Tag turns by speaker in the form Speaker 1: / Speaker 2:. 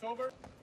Speaker 1: silver. over.